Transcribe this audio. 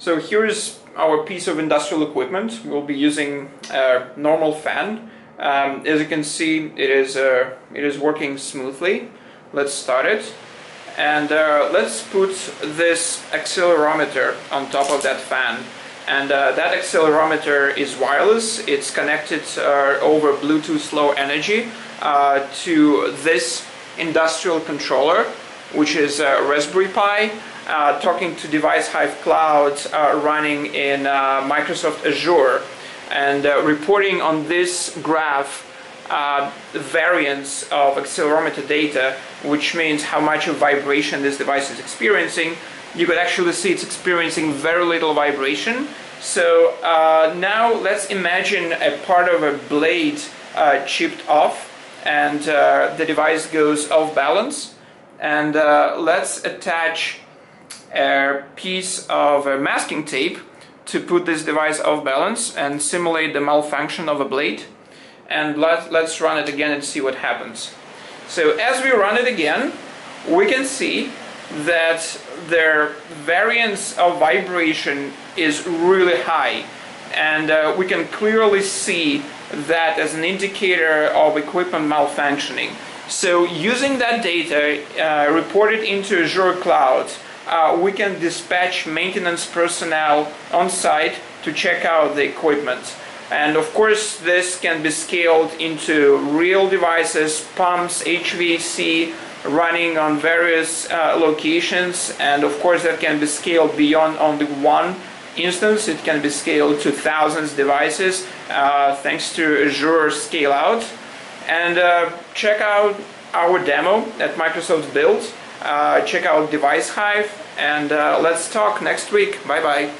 So here's our piece of industrial equipment. We'll be using a normal fan. Um, as you can see, it is, uh, it is working smoothly. Let's start it. And uh, let's put this accelerometer on top of that fan. And uh, that accelerometer is wireless. It's connected uh, over Bluetooth Low Energy uh, to this industrial controller, which is a Raspberry Pi uh, talking to DeviceHive clouds uh, running in uh, Microsoft Azure and uh, reporting on this graph uh, variance of accelerometer data, which means how much of vibration this device is experiencing. You could actually see it's experiencing very little vibration. So uh, now let's imagine a part of a blade chipped off and the device goes off balance. And let's attach a piece of masking tape to put this device off balance and simulate the malfunction of a blade and let, let's run it again and see what happens. So as we run it again we can see that the variance of vibration is really high and uh, we can clearly see that as an indicator of equipment malfunctioning. So using that data uh, reported into Azure Cloud uh, we can dispatch maintenance personnel on site to check out the equipment. And of course, this can be scaled into real devices, pumps, HVAC, running on various uh, locations. And of course, that can be scaled beyond only one instance. It can be scaled to thousands of devices uh, thanks to Azure Scale Out. And uh, check out our demo at Microsoft Build. Uh, check out DeviceHive and uh, let's talk next week. Bye bye.